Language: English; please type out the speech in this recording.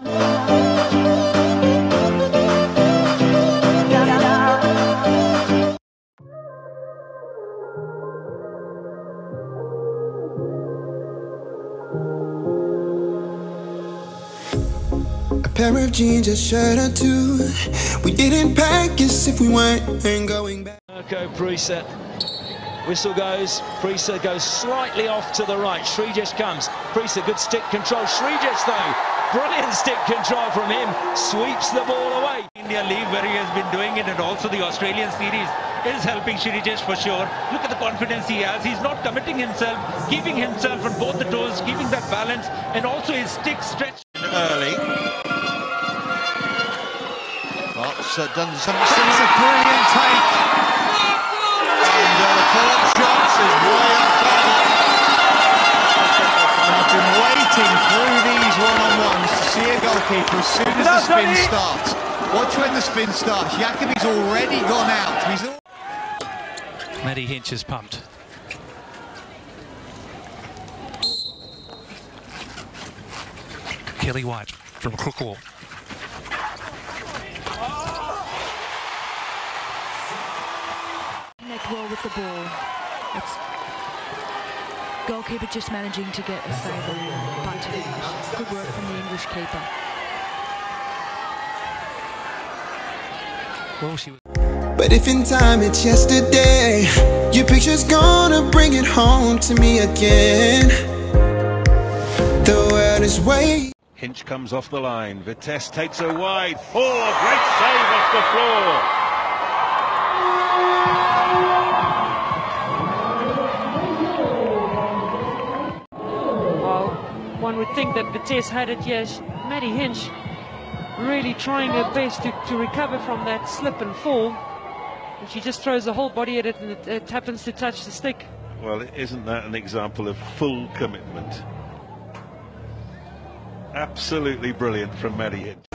A pair of jeans, a shirt or two. We didn't pack as if we weren't going back. Mirko Prisa. Whistle goes. Prisa goes slightly off to the right. Sreejesh comes. Prisa, good stick control. Sreejesh, though, brilliant stick control from him. Sweeps the ball away. India League where he has been doing it and also the Australian series is helping Sreejesh for sure. Look at the confidence he has. He's not committing himself, keeping himself on both the toes, keeping that balance and also his stick stretch early. Fox done some, it's a brilliant take. Goalkeeper as soon as the spin starts. Watch when the spin starts. Jacobi's already gone out. He's al- Maddie Hinch is pumped. Kelly White from Crooklaw. connect well with the ball. It's goalkeeper just managing to get a save on Good work from the English keeper. Well, she was. But if in time it's yesterday, your picture's gonna bring it home to me again. The world is waiting. Hinch comes off the line. Vitesse takes a wide. Oh, great save off the floor. Well, one would think that Vitesse had it, yes. Maddie Hinch really trying her best to, to recover from that slip and fall. And she just throws the whole body at it and it, it happens to touch the stick. Well, isn't that an example of full commitment? Absolutely brilliant from Maddie Hinch.